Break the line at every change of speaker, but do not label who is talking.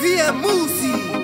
via música.